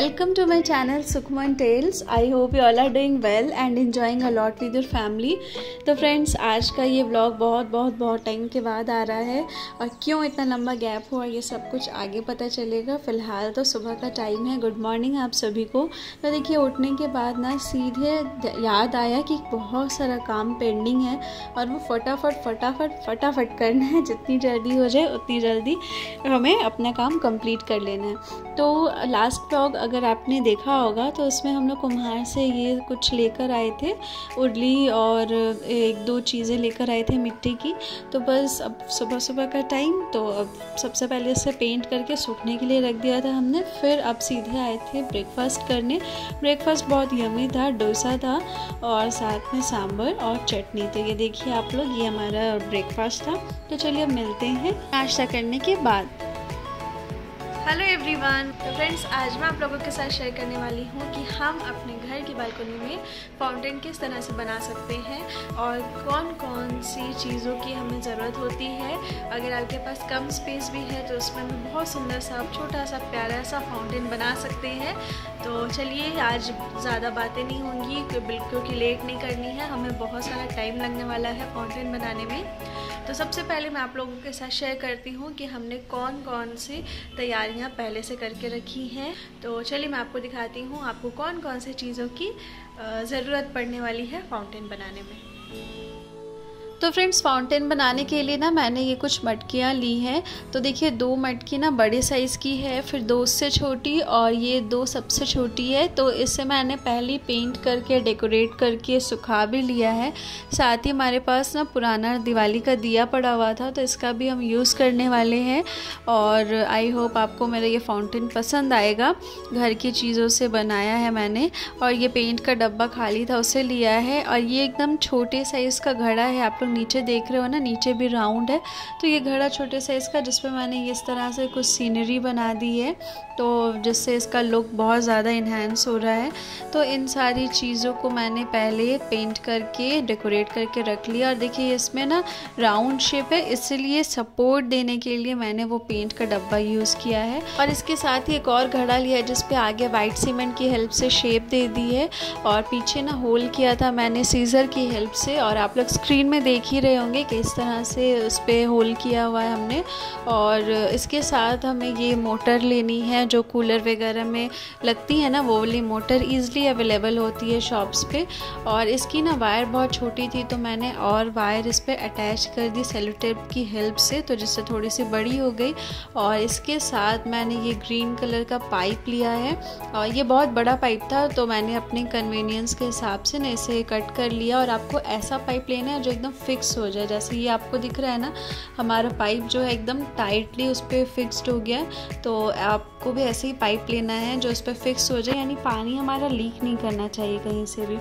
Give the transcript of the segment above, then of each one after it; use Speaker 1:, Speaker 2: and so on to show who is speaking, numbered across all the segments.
Speaker 1: To my channel, Sukhman Tales. I hope you all are doing well and enjoying a lot with your family. तो friends आज का ये vlog बहुत बहुत बहुत टाइम के बाद आ रहा है और क्यों इतना लंबा गैप हुआ, ये सब कुछ आगे पता चलेगा। फ़िलहाल तो सुबह का टाइम है। गुड मॉर्निंग आप सभी को। तो देखिए, उठने के बाद ना सीधे याद आया कि बहुत सारा काम पेंडिंग है और वो फटाफट फटाफट फटाफट करना है। जितनी जल्दी हो जाए, उतनी जल्दी हमें अपना काम कंप्लीट कर लेना है। तो लास्ट ब्लॉग अगर आपने देखा होगा तो उसमें हम लोग कुम्हार से ये कुछ लेकर आए थे, उडली और एक दो चीज़ें लेकर आए थे मिट्टी की। तो बस अब सुबह सुबह का टाइम तो अब सबसे पहले इसे पेंट करके सूखने के लिए रख दिया था हमने, फिर अब सीधे आए थे ब्रेकफास्ट करने। ब्रेकफास्ट बहुत यमी था, डोसा था, और साथ में सांभर और चटनी तो ये देखिए आप लोग, ये हमारा ब्रेकफास्ट था। तो चलिए अब मिलते हैं नाश्ता करने के बाद। हेलो एवरीवन तो फ्रेंड्स आज मैं आप लोगों के साथ शेयर करने वाली हूँ कि हम अपने घर की बालकनी में फाउंटेन किस तरह से बना सकते हैं और कौन कौन सी चीज़ों की हमें ज़रूरत होती है। अगर आपके पास कम स्पेस भी है तो उसमें हम बहुत सुंदर सा छोटा सा प्यारा सा फाउंटेन बना सकते हैं। तो चलिए, आज ज़्यादा बातें नहीं होंगी, क्योंकि लेट नहीं करनी है। हमें बहुत सारा टाइम लगने वाला है फाउंटेन बनाने में। तो सबसे पहले मैं आप लोगों के साथ शेयर करती हूँ कि हमने कौन कौन सी तैयारियाँ पहले से करके रखी हैं। तो चलिए मैं आपको दिखाती हूँ आपको कौन कौन सी चीज़ों की ज़रूरत पड़ने वाली है फाउंटेन बनाने में। तो फ्रेंड्स फाउंटेन बनाने के लिए ना मैंने ये कुछ मटकियाँ ली हैं। तो देखिए, दो मटकी ना बड़े साइज़ की है, फिर दो उससे छोटी और ये दो सबसे छोटी है। तो इससे मैंने पहले पेंट करके डेकोरेट करके सुखा भी लिया है। साथ ही हमारे पास ना पुराना दिवाली का दिया पड़ा हुआ था तो इसका भी हम यूज़ करने वाले हैं। और आई होप आपको मेरा ये फाउंटेन पसंद आएगा। घर की चीज़ों से बनाया है मैंने और ये पेंट का डब्बा खाली था, उसे लिया है। और ये एकदम छोटे साइज़ का घड़ा है, आप लोग नीचे देख रहे हो ना, नीचे भी राउंड है। तो ये घड़ा छोटे साइज़ का जिसपे मैंने इस तरह से कुछ सीनरी बना दी है तो जिससे इसका लुक बहुत ज़्यादा इन्हेंस हो रहा है। तो इन सारी चीज़ों को मैंने पहले पेंट करके डेकोरेट करके रख लिया। और देखिए, इसमें ना राउंड शेप है, इसलिए सपोर्ट देने के लिए मैंने वो पेंट का डब्बा यूज़ किया है। और इसके साथ ही एक और घड़ा लिया है, जिसपे आगे वाइट सीमेंट की हेल्प से शेप दे दी है। और पीछे ना होल किया था मैंने सीज़र की हेल्प से। और आप लोग स्क्रीन में देख देख ही रहे होंगे कि इस तरह से उस पर होल किया हुआ है हमने। और इसके साथ हमें ये मोटर लेनी है, जो कूलर वगैरह में लगती है ना, वो वाली मोटर ईज़िली अवेलेबल होती है शॉप्स पे। और इसकी ना वायर बहुत छोटी थी तो मैंने और वायर इस पर अटैच कर दी सेलोटेप की हेल्प से तो जिससे थोड़ी सी बड़ी हो गई। और इसके साथ मैंने ये ग्रीन कलर का पाइप लिया है। और ये बहुत बड़ा पाइप था तो मैंने अपने कन्वीनियंस के हिसाब से ना इसे कट कर लिया। और आपको ऐसा पाइप लेना है, जो एकदम फिक्स हो जाए। जैसे ये आपको दिख रहा है ना, हमारा पाइप जो है एकदम टाइटली उस पर फिक्स्ड हो गया तो आपको भी ऐसे ही पाइप लेना है जो उस पर फिक्स हो जाए, यानी पानी हमारा लीक नहीं करना चाहिए कहीं से भी।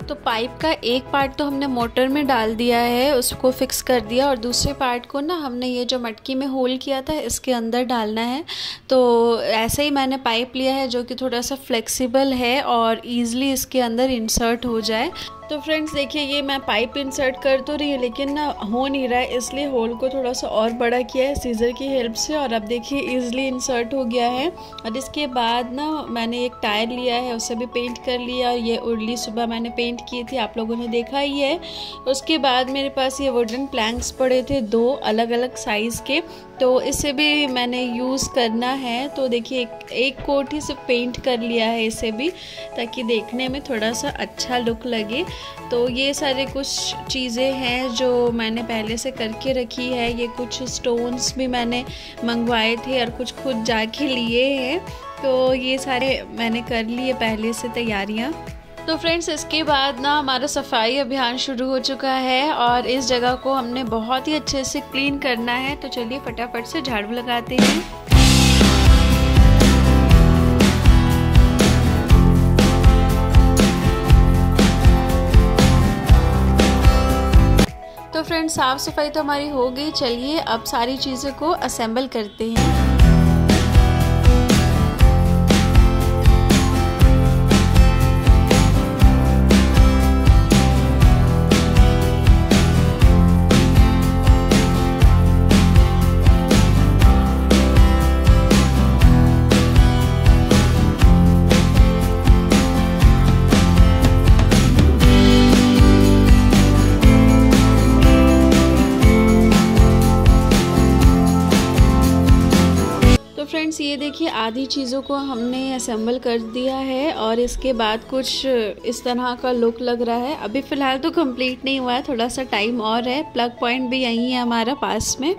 Speaker 1: तो पाइप का एक पार्ट तो हमने मोटर में डाल दिया है, उसको फिक्स कर दिया और दूसरे पार्ट को ना हमने ये जो मटकी में होल किया था, इसके अंदर डालना है। तो ऐसे ही मैंने पाइप लिया है जो कि थोड़ा सा फ्लेक्सिबल है और ईज़िली इसके अंदर इंसर्ट हो जाए। तो फ्रेंड्स देखिए, ये मैं पाइप इंसर्ट कर तो रही है, लेकिन ना हो नहीं रहा है, इसलिए होल को थोड़ा सा और बड़ा किया है सीज़र की हेल्प से, और अब देखिए ईज़िली इंसर्ट हो गया है। और इसके बाद ना मैंने एक टायर लिया है, उसे भी पेंट कर लिया, और ये उर्ली सुबह मैंने पेंट की थी, आप लोगों ने देखा ही है। उसके बाद मेरे पास ये वुडन प्लैंक्स पड़े थे, दो अलग अलग साइज़ के तो इसे भी मैंने यूज़ करना है। तो देखिए एक, एक कोट ही से पेंट कर लिया है इसे भी ताकि देखने में थोड़ा सा अच्छा लुक लगे। तो ये सारे कुछ चीज़ें हैं जो मैंने पहले से करके रखी है। ये कुछ स्टोन्स भी मैंने मंगवाए थे और कुछ खुद जाके लिए हैं। तो ये सारे मैंने कर लिए पहले से तैयारियाँ। तो फ्रेंड्स, इसके बाद ना हमारा सफ़ाई अभियान शुरू हो चुका है और इस जगह को हमने बहुत ही अच्छे से क्लीन करना है। तो चलिए फटाफट से झाड़ू लगाते हैं। तो फ्रेंड्स, साफ़ सफ़ाई तो हमारी हो गई। चलिए अब सारी चीज़ों को असेंबल करते हैं। ये देखिए, आधी चीज़ों को हमने असेंबल कर दिया है और इसके बाद कुछ इस तरह का लुक लग रहा है। अभी फ़िलहाल तो कंप्लीट नहीं हुआ है, थोड़ा सा टाइम और है। प्लग पॉइंट भी यहीं है हमारा पास में।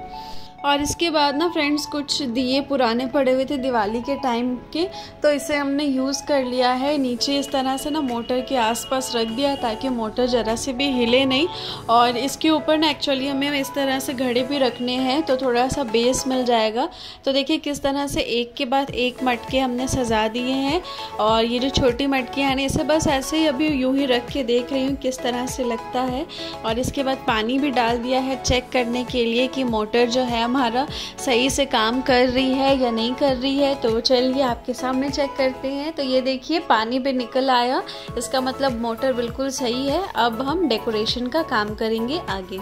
Speaker 1: और इसके बाद ना फ्रेंड्स कुछ दिए पुराने पड़े हुए थे दिवाली के टाइम के तो इसे हमने यूज़ कर लिया है। नीचे इस तरह से ना मोटर के आसपास रख दिया ताकि मोटर ज़रा से भी हिले नहीं। और इसके ऊपर ना एक्चुअली हमें इस तरह से घड़े भी रखने हैं तो थोड़ा सा बेस मिल जाएगा। तो देखिए किस तरह से एक के बाद एक मटके हमने सजा दिए हैं। और ये जो छोटी मटकियाँ हैं, इसे बस ऐसे ही अभी यूँ ही रख के देख रही हूँ किस तरह से लगता है। और इसके बाद पानी भी डाल दिया है चेक करने के लिए कि मोटर जो है हमारा सही से काम कर रही है या नहीं कर रही है तो चलिए आपके सामने चेक करते हैं। तो ये देखिए, पानी भी निकल आया। इसका मतलब मोटर बिल्कुल सही है। अब हम डेकोरेशन का काम करेंगे आगे।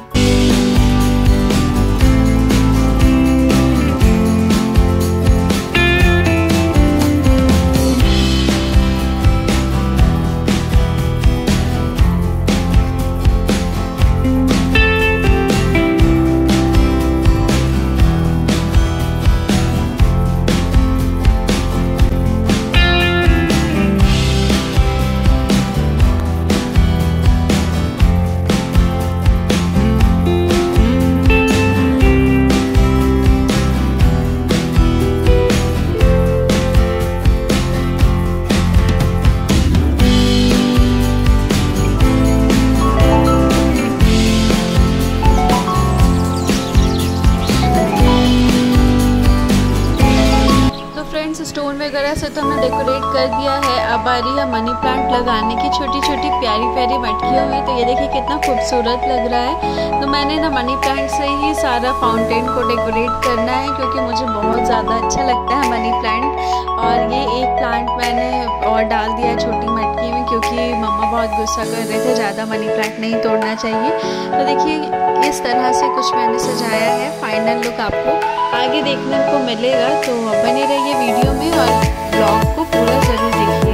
Speaker 1: कर दिया है। अब आ रही है मनी प्लांट लगाने की छोटी छोटी प्यारी प्यारी मटकियों में। तो ये देखिए कितना खूबसूरत लग रहा है। तो मैंने ना मनी प्लांट से ही सारा फाउंटेन को डेकोरेट करना है, क्योंकि मुझे बहुत ज़्यादा अच्छा लगता है मनी प्लांट और ये एक प्लांट मैंने और डाल दिया है छोटी मटकी में, क्योंकि मम्मा बहुत गुस्सा कर रहे थे, ज़्यादा मनी प्लांट नहीं तोड़ना चाहिए। तो देखिए, इस तरह से कुछ मैंने सजाया है। फाइनल लुक आपको। आगे देखने को मिलेगा तो बने रहिए वीडियो में और ब्लॉग को पूरा ज़रूर और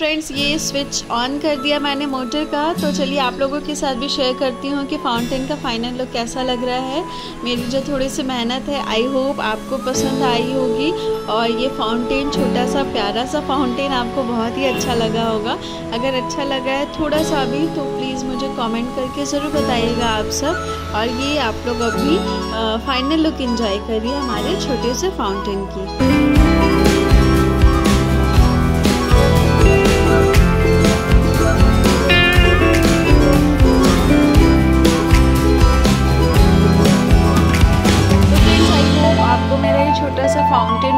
Speaker 1: फ्रेंड्स ये स्विच ऑन कर दिया मैंने मोटर का। तो चलिए आप लोगों के साथ भी शेयर करती हूँ कि फाउंटेन का फाइनल लुक कैसा लग रहा है। मेरी जो थोड़ी सी मेहनत है आई होप आपको पसंद आई होगी। और ये फाउंटेन छोटा सा, प्यारा सा फाउंटेन आपको बहुत ही अच्छा लगा होगा। अगर अच्छा लगा है थोड़ा सा भी तो प्लीज़ मुझे कॉमेंट करके ज़रूर बताइएगा आप सब। और ये आप लोग अभी फाइनल लुक इन्जॉय करिए हमारे छोटे से फाउंटेन की।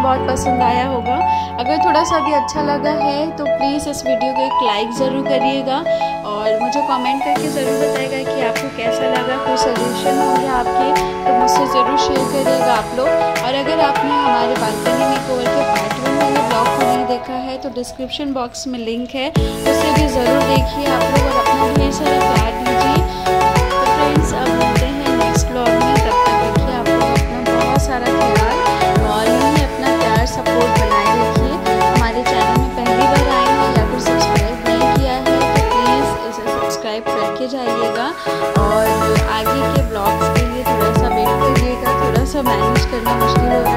Speaker 1: बहुत पसंद आया होगा। अगर थोड़ा सा भी अच्छा लगा है तो प्लीज़ इस वीडियो को एक लाइक ज़रूर करिएगा और मुझे कमेंट करके ज़रूर बताएगा कि आपको कैसा लगा, कोई सजेशन हो गया आपके तो मुझसे ज़रूर शेयर करिएगा आप लोग। और अगर आपने हमारे बालकनी में कोवर के पार्ट वन वाले ब्लॉग को नहीं देखा है तो डिस्क्रिप्शन बॉक्स में लिंक है। उसे भी ज़रूर देखिए आप लोग और अपना ढेर सारा प्यार दीजिए। तो फ्रेंड्स अब मिलते हैं नेक्स्ट ब्लॉग में। तब तक रखिए आप लोग अपना बहुत सारा ख्याल और आगे के